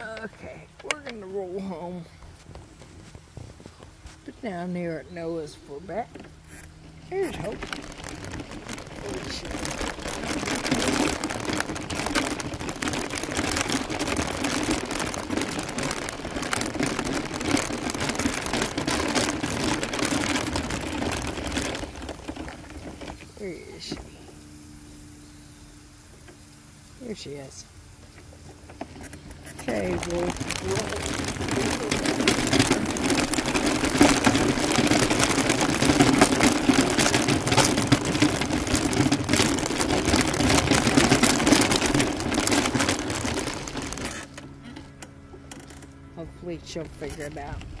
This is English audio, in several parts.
Okay, we're gonna roll home. But down there at Noah's for back. Here's hope. Oh, shit. She? Here she is. Hopefully she'll figure it out.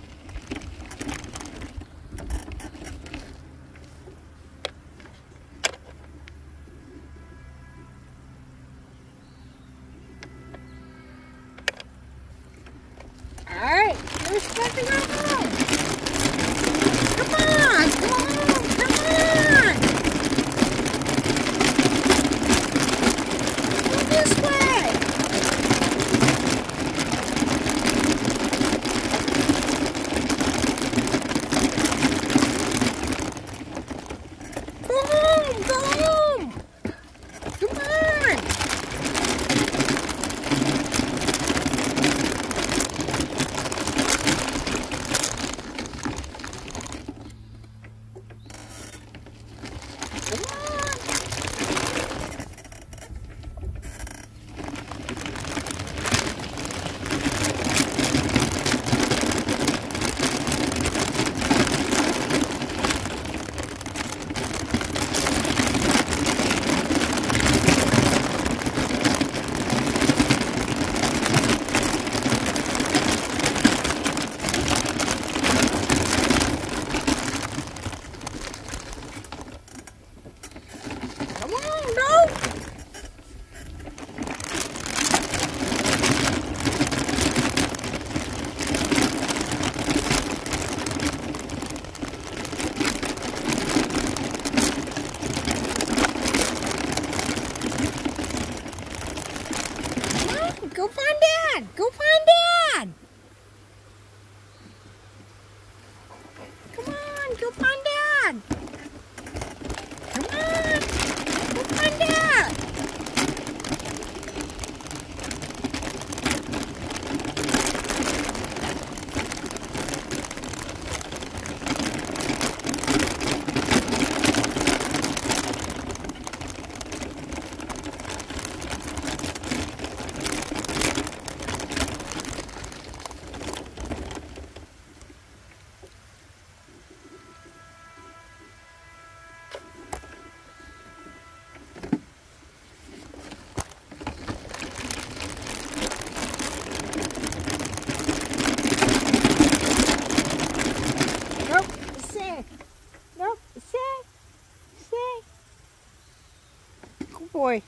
Good boy.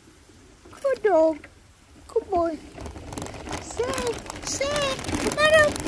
Good dog. Good boy. Say, say, Come on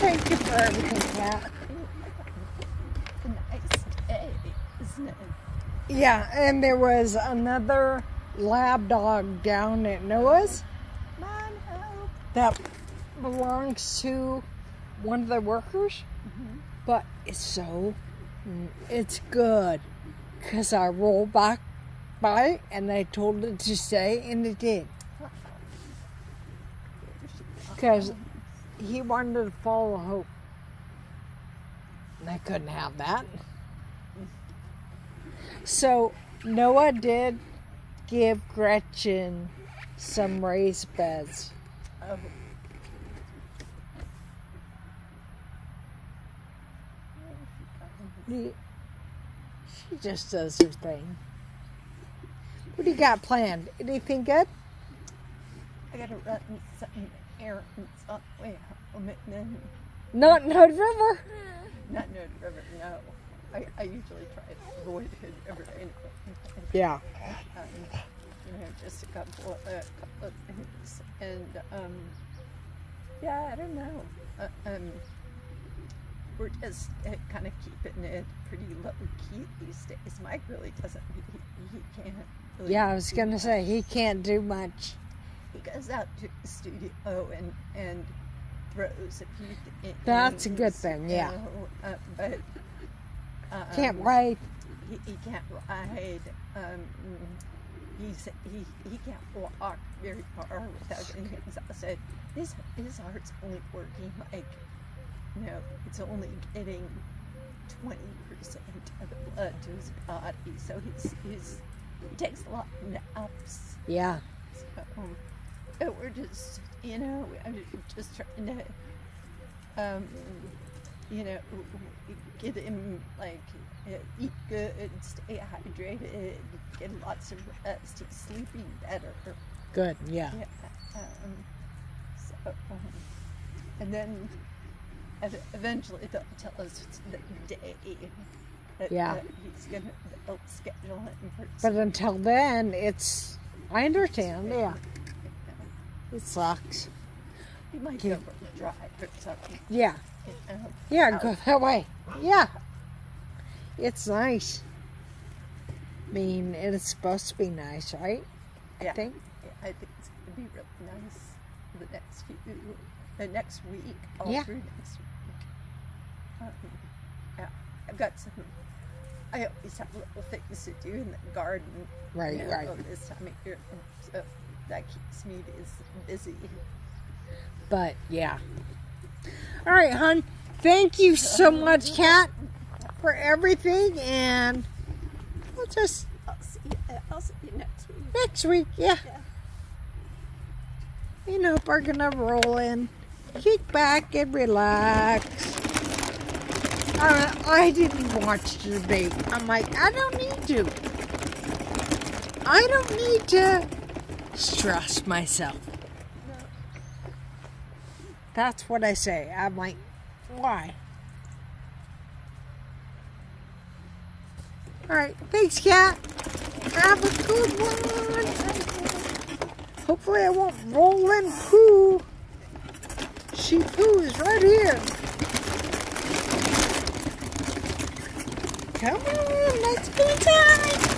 Thank you for everything, Cat. It's a nice day, isn't it? Yeah, and there was another lab dog down at Noah's Come on, help. that belongs to one of the workers, mm-hmm. but it's so, it's good because I rolled back by it and I told it to stay, and it did. Because he wanted to follow Hope. And I couldn't have that. So Noah did give Gretchen some raised beds. Oh, He- She just does her thing. What do you got planned? Anything good? I gotta run some errands on the way home and then Not Hood River? not Hood River, no. I, I usually try to avoid Hood River anyway. Yeah. Um, you know, just a couple, uh, couple of things. And, um, yeah, I don't know. Uh, um, we're just uh, kind of keeping it pretty low key these days. Mike really doesn't, he, he he can't really Yeah, I was gonna much. say he can't do much. He goes out to the studio and and throws a few things. That's a good thing, you yeah. know, uh, but um, Can't write. He, he can't ride. Um, he's he, he can't walk very far without getting exhausted. His his heart's only working like you know it's only getting twenty percent of the blood to his body, so he's he's he takes a lot of naps. Yeah. So, but we're just, you know, I'm just trying to, um, you know, get him like eat good, stay hydrated, get lots of rest. He's sleeping better. Good. Yeah. Yeah. Um, so, um, and then eventually they'll tell us the day. That, Yeah. that he's gonna they'll schedule it. But until then, it's. I understand. Yeah. It sucks. You might go for a drive or something. Yeah. Yeah. Go that way. Yeah. It's nice. I mean, it's supposed to be nice, right? I Yeah. think. Yeah, I think it's gonna be really nice the next few, the next week, all Yeah. through next week. Um, yeah, I've got some. I always have little things to do in the garden. Right, you know, right. This time of year, so that keeps me bus- busy. But yeah. All right, hon. Thank you so much, Kat, for everything, and we'll just I'll see. You, I'll see you next week. next week, yeah. Yeah. You know, we're gonna roll in, kick back, and relax. Uh, I didn't watch the debate. I'm like, I don't need to. I don't need to stress myself. That's what I say. I'm like, why? All right, thanks, Kat. Have a good one. Hopefully, I won't roll in poo. She poos right here. Come on, let's go inside.